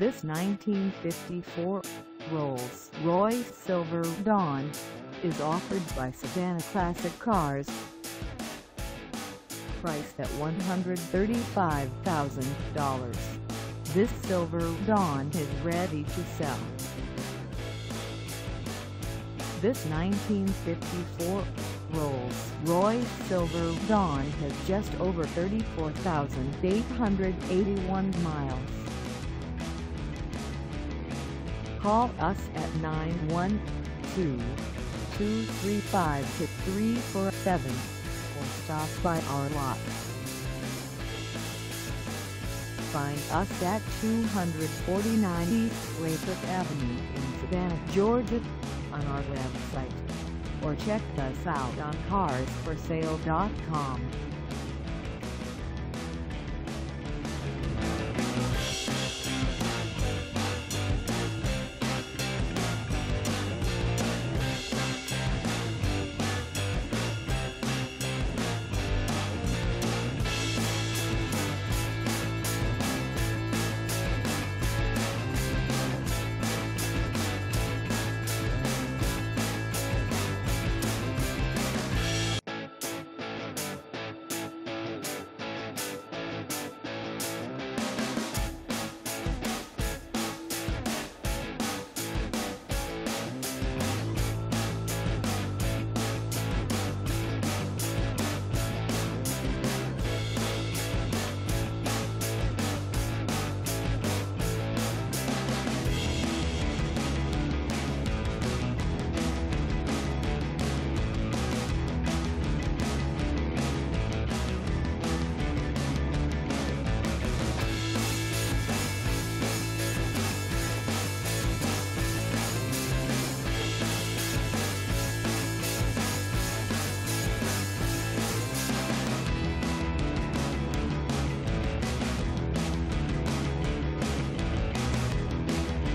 This 1954 Rolls-Royce Silver Dawn is offered by Savannah Classic Cars. Priced at $135,000, this Silver Dawn is ready to sell. This 1954 Rolls-Royce Silver Dawn has just over 34,881 miles. Call us at 912-235-5347 or stop by our lot. Find us at 249 East Lathrop Avenue in Savannah, Georgia on our website or check us out on carsforsale.com.